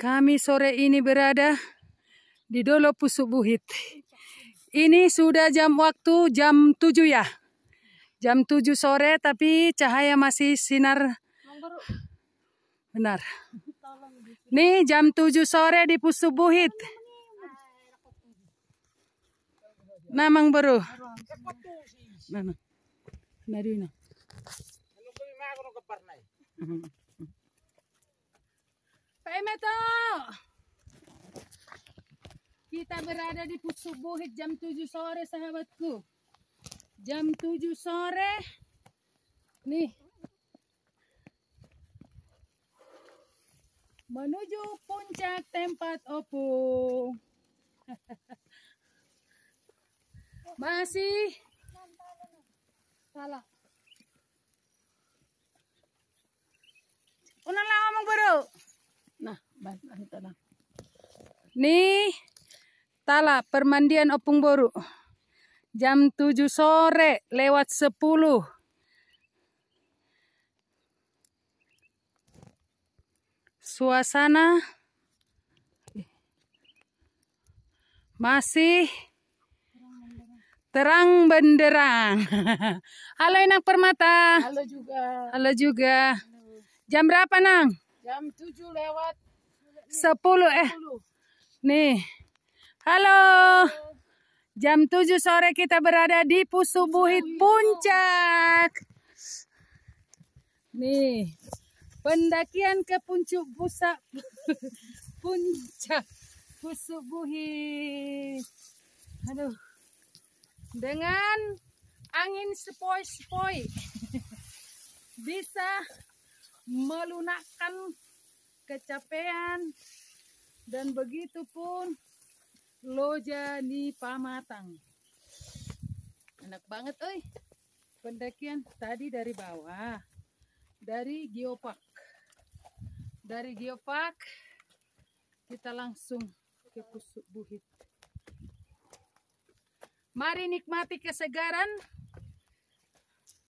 Kami sore ini berada di Dolo Pusuk Buhit. Ini sudah jam waktu jam 7 ya. Jam 7 sore tapi cahaya masih sinar. Benar. Nih jam 7 sore di Pusuk Buhit. Namang baru. Nah, nah. Nah, Emeto. Kita berada di Pusuk Buhit jam 7 sore sahabatku. Jam 7 sore. Nih. Menuju puncak tempat opung. Masih salah. Nih, tala permandian opung boru. Jam 7 sore lewat 10. Suasana masih terang benderang. Halo Inang Permata. Halo juga. Halo juga. Jam berapa Nang? Jam 7 lewat 10 eh 10. nih. Halo. Jam 7 sore kita berada di Pusubuhit Puncak. Nih. Pendakian ke puncak pusat puncak Pusubuhit. Aduh. Dengan angin sepoi-sepoi bisa melunakkan kecapean. Dan begitu pun loja di pamatang. Enak banget oi pendakian tadi dari bawah dari geopark. Dari geopark kita langsung ke pusuk buhit. Mari nikmati kesegaran